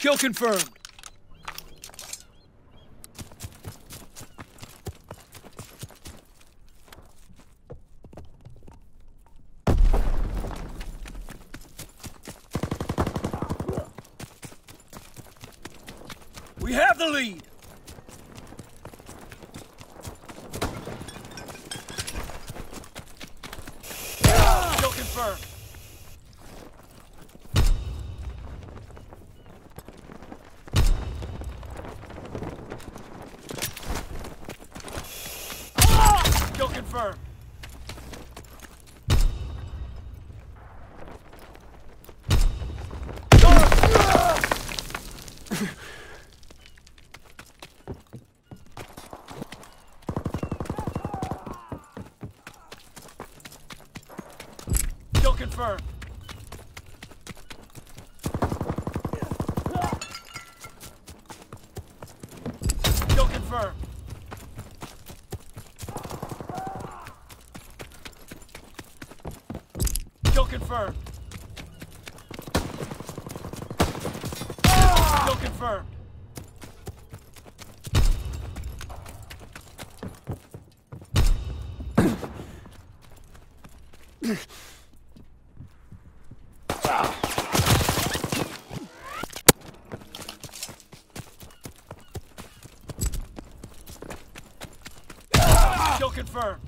Kill confirmed. We have the lead. Kill confirmed. Kill confirmed. Kill confirmed. Kill confirmed. Kill confirmed. foul. Ah! Still confirmed.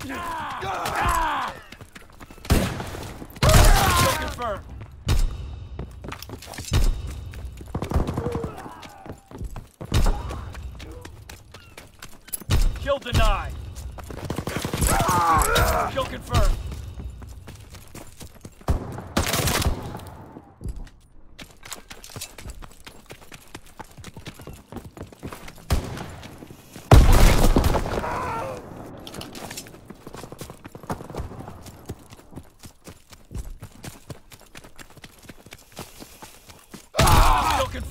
Still confirmed. Kill denied. Kill confirmed. Kill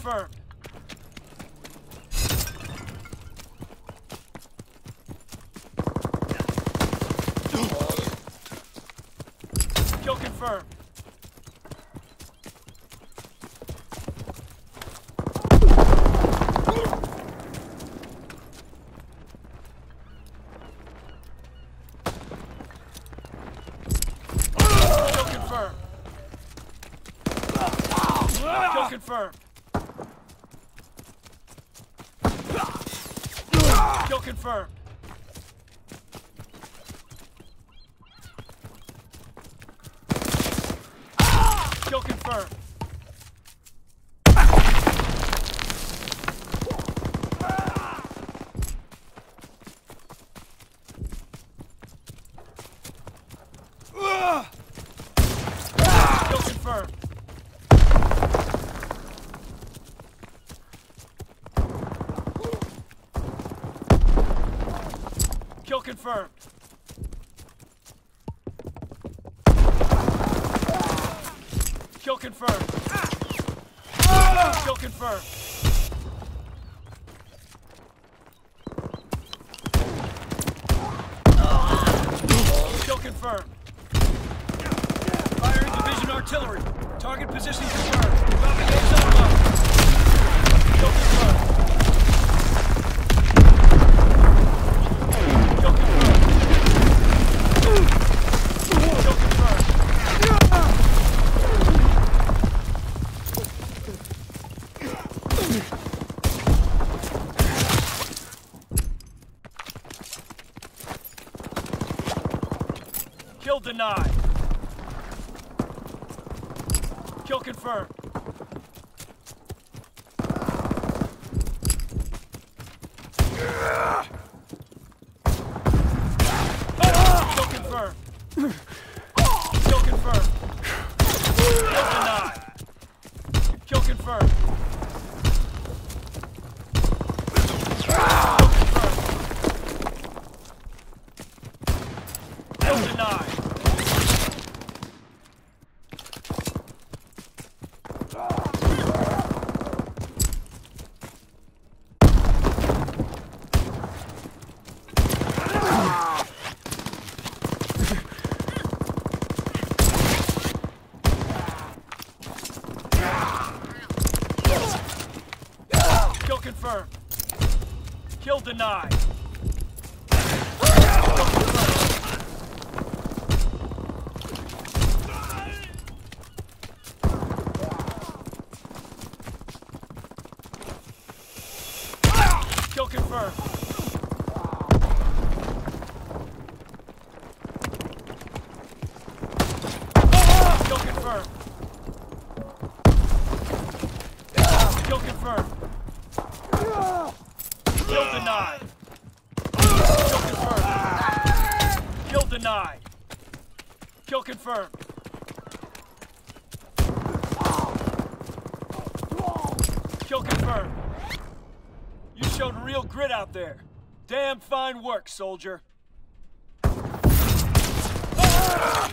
confirmed. Kill confirmed. Kill confirmed. Kill confirmed. Kill confirmed. Kill confirmed. Ah! Kill confirmed. Kill confirmed. Kill confirmed. Kill confirmed. Kill confirmed. Kill confirmed. Firing division artillery. Target position confirmed. Kill denied. Kill confirmed. Confirmed. Kill denied. Kill confirmed. 9. Kill confirmed. Kill confirmed. You showed real grit out there. Damn fine work, soldier. Ah!